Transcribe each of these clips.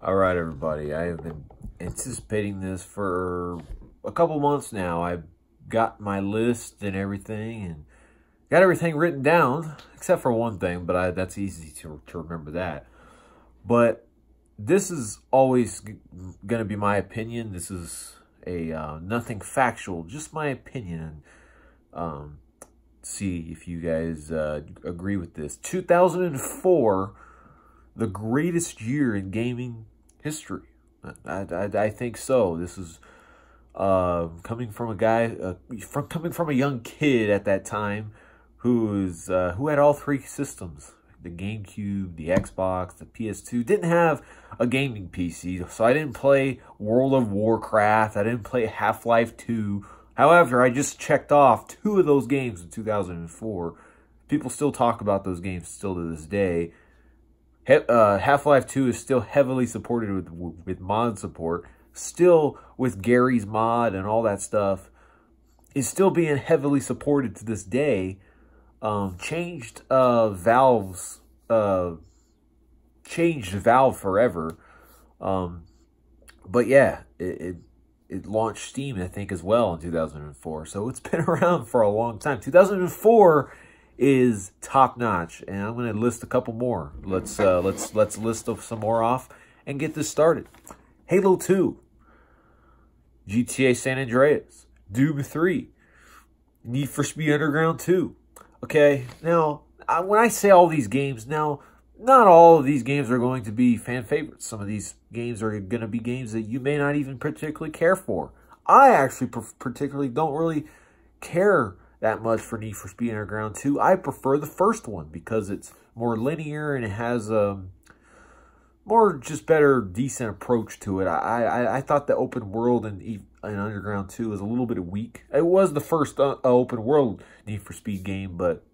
All right, everybody. I have been anticipating this for a couple months now. I've got my list and everything and got everything written down, except for one thing, but I, that's easy to, to remember that. But this is always going to be my opinion. This is a uh, nothing factual, just my opinion. Um, see if you guys uh, agree with this. 2004 the greatest year in gaming history. I, I, I think so. This is uh, coming from a guy, uh, from coming from a young kid at that time, who's uh, who had all three systems: the GameCube, the Xbox, the PS2. Didn't have a gaming PC, so I didn't play World of Warcraft. I didn't play Half Life Two. However, I just checked off two of those games in 2004. People still talk about those games still to this day uh, Half-Life 2 is still heavily supported with, with mod support. Still with Garry's Mod and all that stuff. Is still being heavily supported to this day. Um, changed uh, Valve's... Uh, changed Valve forever. Um, but yeah, it, it, it launched Steam, I think, as well in 2004. So it's been around for a long time. 2004 is top notch, and I'm going to list a couple more. Let's uh, let's let's list some more off and get this started. Halo 2, GTA San Andreas, Doom 3, Need for Speed Underground 2. Okay, now I, when I say all these games, now not all of these games are going to be fan favorites. Some of these games are going to be games that you may not even particularly care for. I actually particularly don't really care that much for Need for Speed Underground 2. I prefer the first one because it's more linear and it has a um, more just better, decent approach to it. I I, I thought the open world in, in Underground 2 was a little bit weak. It was the first uh, open world Need for Speed game, but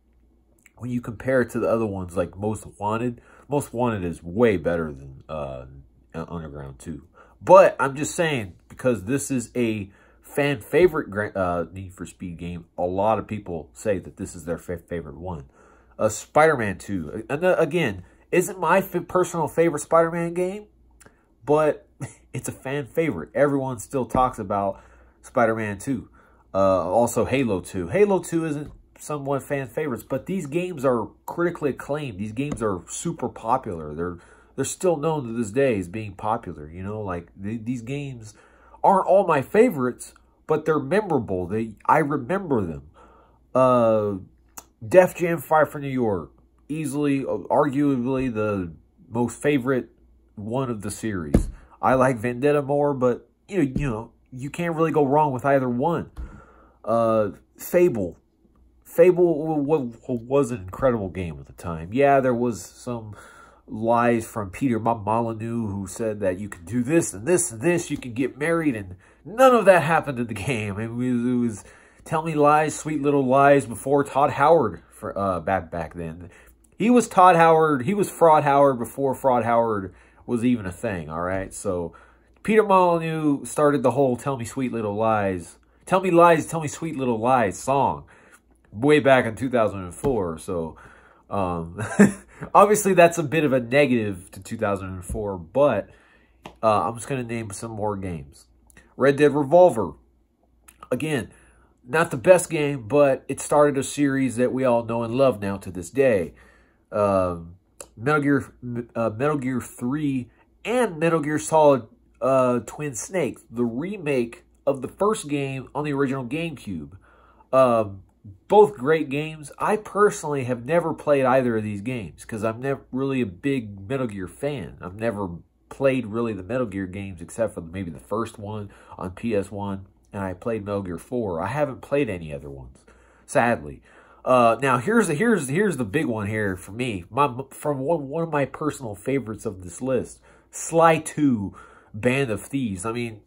when you compare it to the other ones like Most Wanted, Most Wanted is way better than uh, Underground 2. But I'm just saying, because this is a fan favorite uh, Need for Speed game, a lot of people say that this is their favorite one. Uh, Spider-Man 2. And uh, again, isn't my personal favorite Spider-Man game, but it's a fan favorite. Everyone still talks about Spider-Man 2. Uh, also, Halo 2. Halo 2 isn't somewhat fan favorites, but these games are critically acclaimed. These games are super popular. They're they're still known to this day as being popular. You know, like these games aren't all my favorites, but they're memorable. They I remember them. Uh, Def Jam Fight for New York, easily, arguably the most favorite one of the series. I like Vendetta more, but you know, you know, you can't really go wrong with either one. Uh, Fable. Fable was an incredible game at the time. Yeah, there was some lies from Peter Molyneux who said that you can do this and this and this, you can get married, and none of that happened in the game. It was, it was tell me lies, sweet little lies before Todd Howard for uh, back back then. He was Todd Howard, he was Fraud Howard before Fraud Howard was even a thing, all right? So Peter Molyneux started the whole tell me sweet little lies, tell me lies, tell me sweet little lies song way back in 2004, so um, obviously, that's a bit of a negative to 2004, but uh, I'm just going to name some more games. Red Dead Revolver. Again, not the best game, but it started a series that we all know and love now to this day. Um, Metal Gear, uh, Metal Gear 3 and Metal Gear Solid uh, Twin Snakes, the remake of the first game on the original GameCube. Um, both great games. I personally have never played either of these games because I'm never really a big Metal Gear fan. I've never played really the Metal Gear games except for maybe the first one on PS1 and I played Metal Gear 4. I haven't played any other ones, sadly. Uh, now here's the here's here's the big one here for me. My from one one of my personal favorites of this list, Sly 2, Band of Thieves. I mean,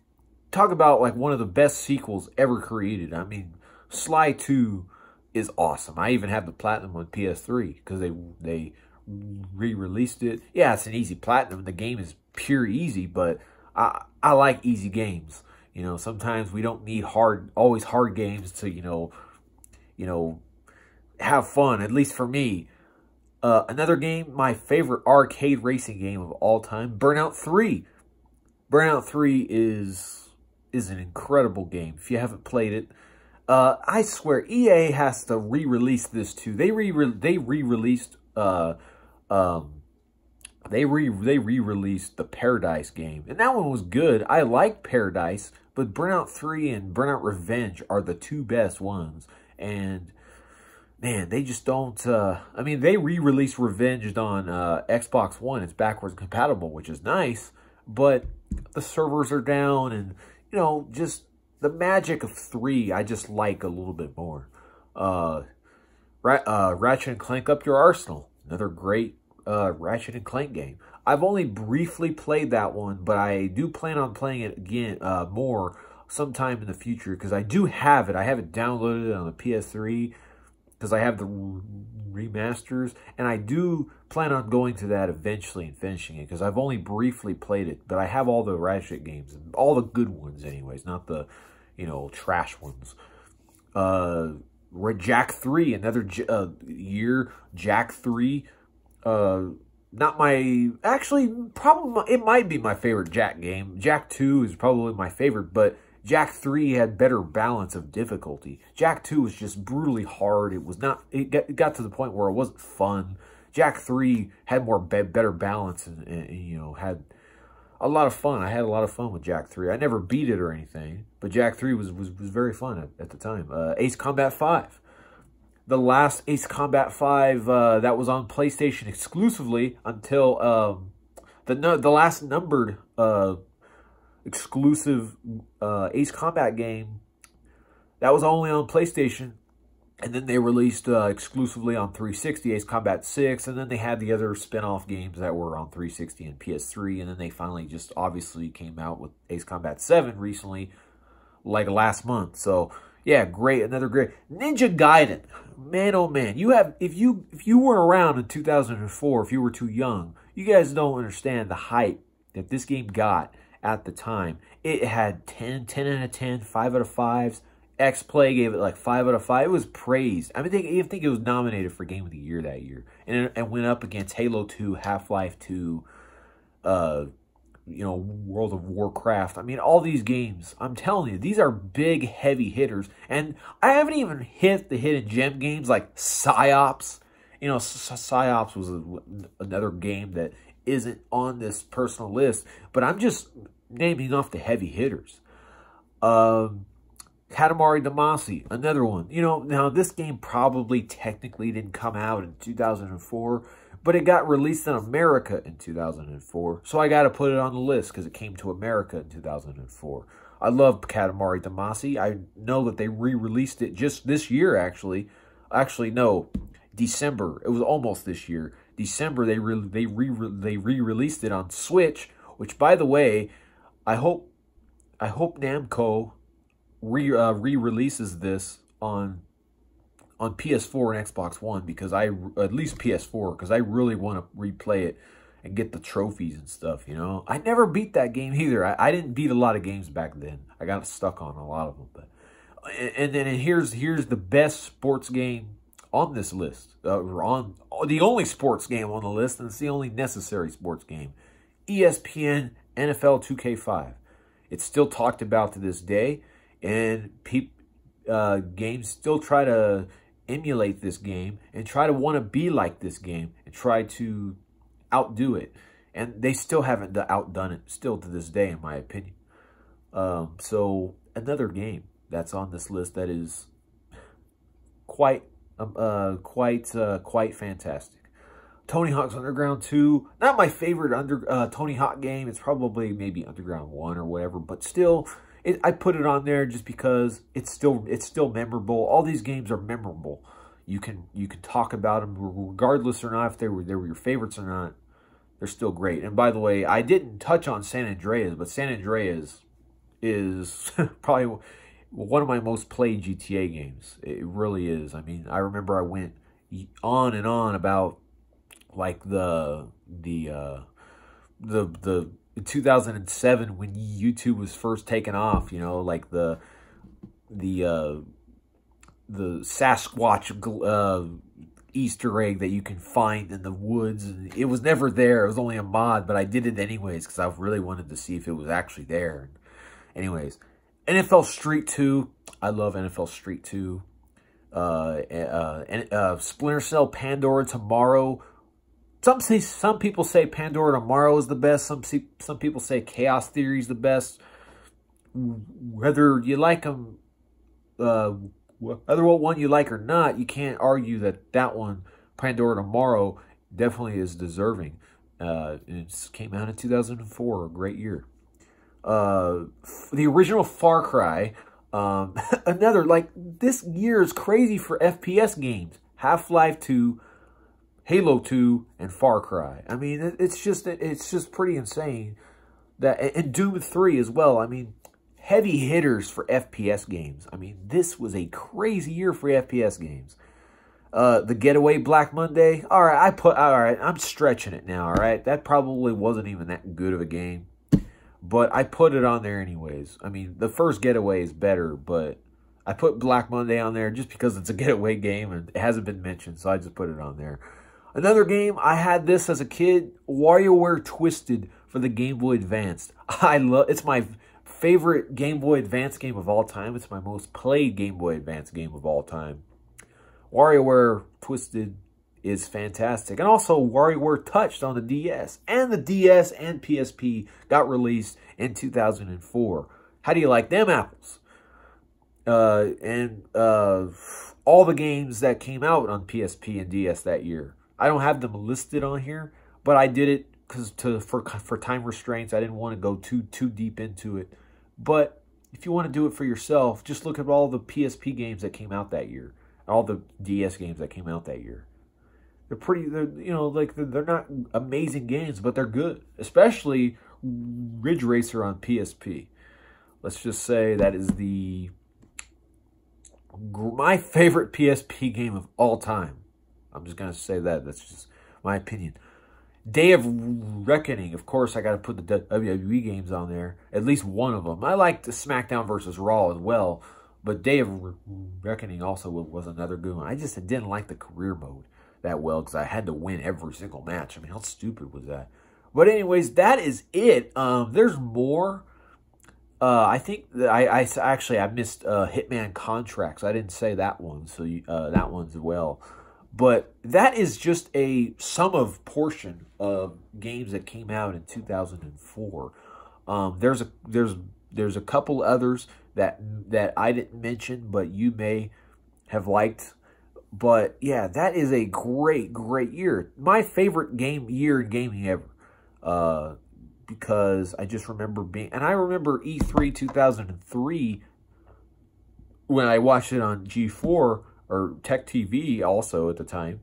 talk about like one of the best sequels ever created. I mean, Sly 2 is awesome. I even have the Platinum on PS3 because they they re-released it. Yeah, it's an easy Platinum. The game is pure easy, but I, I like easy games. You know, sometimes we don't need hard, always hard games to, you know, you know, have fun. At least for me, uh, another game, my favorite arcade racing game of all time, Burnout 3. Burnout 3 is is an incredible game. If you haven't played it, uh, I swear EA has to re-release this too. They re, -re they re-released uh, um, they re they re-released the Paradise game, and that one was good. I like Paradise, but Burnout 3 and Burnout Revenge are the two best ones. And man, they just don't, uh, I mean, they re-released Revenge on uh, Xbox One. It's backwards compatible, which is nice, but the servers are down and, you know, just the magic of 3, I just like a little bit more. Uh, uh, Ratchet and Clank Up Your Arsenal, another great uh, Ratchet and Clank game. I've only briefly played that one, but I do plan on playing it again uh, more sometime in the future because I do have it. I have it downloaded on the PS3 because I have the remasters, and I do plan on going to that eventually and finishing it because I've only briefly played it, but I have all the Ratchet games, all the good ones anyways, not the, you know, trash ones. Uh, Jak 3, another uh, year, Jak 3, uh, not my, actually, probably, it might be my favorite Jak game. Jak 2 is probably my favorite, but Jak 3 had better balance of difficulty. Jak 2 was just brutally hard. It was not, it got, it got to the point where it wasn't fun. Jak 3 had more be better balance and, and, and, you know, had a lot of fun. I had a lot of fun with Jak 3. I never beat it or anything, but Jak 3 was, was, was very fun at, at the time. Uh, Ace Combat 5 the last Ace Combat 5 uh, that was on PlayStation exclusively until um, the the last numbered uh, exclusive uh, Ace Combat game that was only on PlayStation. And then they released uh, exclusively on 360 Ace Combat 6. And then they had the other spin-off games that were on 360 and PS3. And then they finally just obviously came out with Ace Combat 7 recently, like last month. So yeah, great. Another great Ninja Gaiden. Man, oh man, you have if you if you weren't around in 2004, if you were too young, you guys don't understand the hype that this game got at the time. It had 10, 10 out of 10, 5 out of 5s. X-Play gave it like 5 out of 5. It was praised. I mean, they, even think it was nominated for Game of the Year that year. And, and went up against Halo 2, Half-Life 2, uh, you know, World of Warcraft. I mean, all these games, I'm telling you, these are big, heavy hitters. And I haven't even hit the hidden gem games like Psi-Ops. You know, Psi-Ops was a, another game that isn't on this personal list, but I'm just naming off the heavy hitters. Um, Katamari Damacy, another one. You know, now this game probably technically didn't come out in 2004, but it got released in America in 2004. So I got to put it on the list because it came to America in 2004. I love Katamari Damacy. I know that they re-released it just this year, actually. Actually, no, December. It was almost this year. December, they re they re they re-released it on Switch, which, by the way, I hope I hope Namco re uh, re-releases this on on PS4 and Xbox One because I, at least PS4, because I really want to replay it and get the trophies and stuff, you know. I never beat that game either. I, I didn't beat a lot of games back then. I got stuck on a lot of them. But And then here's here's the best sports game on this list. Uh, on The only sports game on the list, and it's the only necessary sports game. ESPN NFL 2K5. It's still talked about to this day, and people uh, games still try to emulate this game and try to want to be like this game and try to outdo it. And they still haven't outdone it still to this day, in my opinion. Um, so another game that's on this list that is quite, uh, quite, uh, quite fantastic. Tony Hawk's Underground 2, not my favorite under uh, Tony Hawk game. It's probably maybe Underground 1 or whatever, but still, it, I put it on there just because it's still it's still memorable. All these games are memorable. You can you can talk about them regardless or not if they were they were your favorites or not. They're still great. And by the way, I didn't touch on San Andreas, but San Andreas is probably one of my most played GTA games. It really is. I mean, I remember I went on and on about like the the uh the the 2007 when YouTube was first taken off, you know, like the the uh, the Sasquatch uh, Easter egg that you can find in the woods. It was never there. It was only a mod, but I did it anyways because I really wanted to see if it was actually there. Anyways, NFL Street 2. I love NFL Street 2. Uh, uh, uh, Splinter Cell Pandora Tomorrow. Some say some people say Pandora Tomorrow is the best. Some see, some people say Chaos Theory is the best. Whether you like them, uh, whether what one you like or not, you can't argue that that one, Pandora Tomorrow, definitely is deserving. Uh, it came out in 2004, a great year. Uh, the original Far Cry, um, another, like, this year is crazy for FPS games. Half-Life 2, Halo 2, and Far Cry. I mean, it's just, it's just pretty insane. That, and Doom 3 as well. I mean, heavy hitters for FPS games. I mean, this was a crazy year for FPS games. Uh, the Getaway Black Monday. All right, I put. All right, I'm stretching it now. All right, that probably wasn't even that good of a game, but I put it on there anyways. I mean, the first Getaway is better, but I put Black Monday on there just because it's a Getaway game and it hasn't been mentioned, so I just put it on there. Another game I had this as a kid, WarioWare Twisted for the Game Boy Advance. I love. It's my favorite Game Boy Advance game of all time. It's my most played Game Boy Advance game of all time. WarioWare Twisted is fantastic. And also, WarioWare Touched on the DS. And the DS and PSP got released in 2004. How do you like them apples? Uh, and uh, all the games that came out on PSP and DS that year. I don't have them listed on here, but I did it because to for for time restraints, I didn't want to go too too deep into it. But if you want to do it for yourself, just look at all the PSP games that came out that year, all the DS games that came out that year. They're pretty, they're, you know, like they're, they're not amazing games, but they're good. Especially Ridge Racer on PSP. Let's just say that is the my favorite PSP game of all time. I'm just gonna say that. That's just my opinion. Day of Reckoning, of course, I got to put the WWE games on there. At least one of them. I liked the SmackDown versus Raw as well, but Day of Reckoning also was another good one. I just didn't like the career mode that well because I had to win every single match. I mean, how stupid was that? But anyways, that is it. Um, there's more. Uh, I think that I, I actually I missed uh, Hitman Contracts. I didn't say that one, so you, uh, that one's well. But that is just a sum of portion of games that came out in 2004. Um, there's a there's there's a couple others that that I didn't mention, but you may have liked. But yeah, that is a great great year. My favorite game year in gaming ever. Uh, because I just remember being, and I remember E3 2003 when I watched it on G4 or Tech TV also at the time,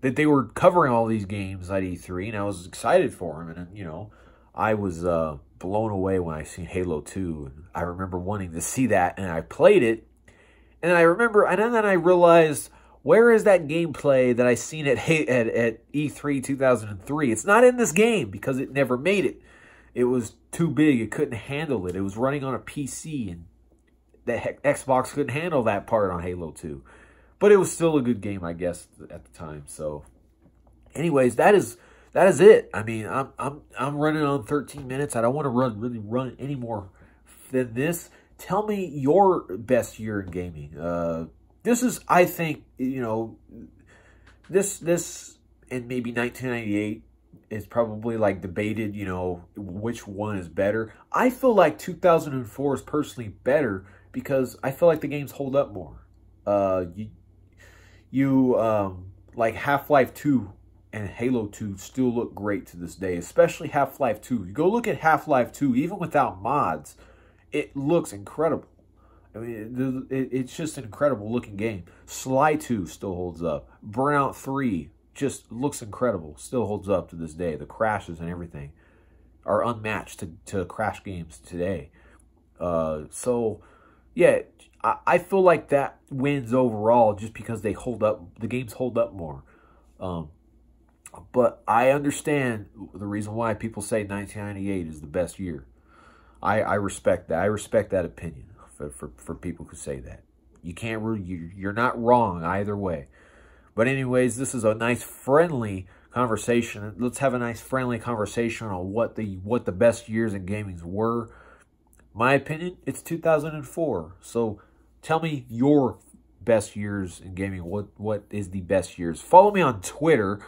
that they were covering all these games at E3, and I was excited for them. And, you know, I was uh, blown away when I seen Halo 2. And I remember wanting to see that, and I played it. And I remember, and then I realized, where is that gameplay that I seen at, at, at E3 2003? It's not in this game because it never made it. It was too big. It couldn't handle it. It was running on a PC, and the Xbox couldn't handle that part on Halo 2. But it was still a good game, I guess, at the time. So, anyways, that is that is it. I mean, I'm I'm I'm running on 13 minutes. I don't want to run really run any more than this. Tell me your best year in gaming. Uh, this is, I think, you know, this this in maybe 1998 is probably like debated. You know, which one is better. I feel like 2004 is personally better because I feel like the games hold up more. Uh, you you um, like Half-Life 2 and Halo 2 still look great to this day, especially Half-Life 2. You go look at Half-Life 2, even without mods, it looks incredible. It's just an incredible looking game. Sly 2 still holds up. Burnout 3 just looks incredible, still holds up to this day. The crashes and everything are unmatched to, to crash games today. Uh, so, yeah, I, I feel like that wins overall just because they hold up, the games hold up more. Um, but I understand the reason why people say 1998 is the best year. I, I respect that. I respect that opinion for, for, for people who say that. You can't, you, you're not wrong either way. But anyways, this is a nice friendly conversation. Let's have a nice friendly conversation on what the what the best years in gaming were. My opinion, it's 2004. So tell me your best years in gaming. What what is the best years? Follow me on Twitter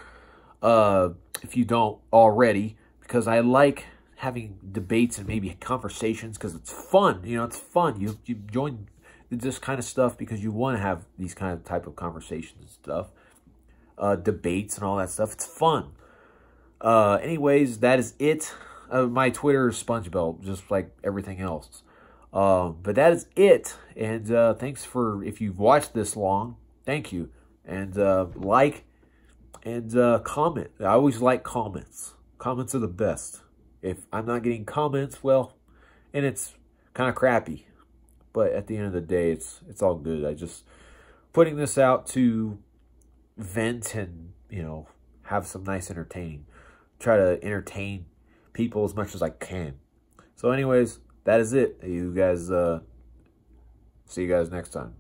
uh, if you don't already, because I like having debates and maybe conversations because it's fun. You know, it's fun. You you join this kind of stuff because you want to have these kind of type of conversations and stuff, uh, debates and all that stuff. It's fun. Uh, anyways, that is it. Uh, my Twitter is spongebelt, just like everything else. Uh, but that is it. And uh, thanks for, if you've watched this long, thank you. And uh, like and uh, comment. I always like comments. Comments are the best. If I'm not getting comments, well, and it's kind of crappy. But at the end of the day, it's it's all good. I just putting this out to vent and, you know, have some nice entertaining. Try to entertain people as much as I can. So anyways, that is it. You guys, uh, see you guys next time.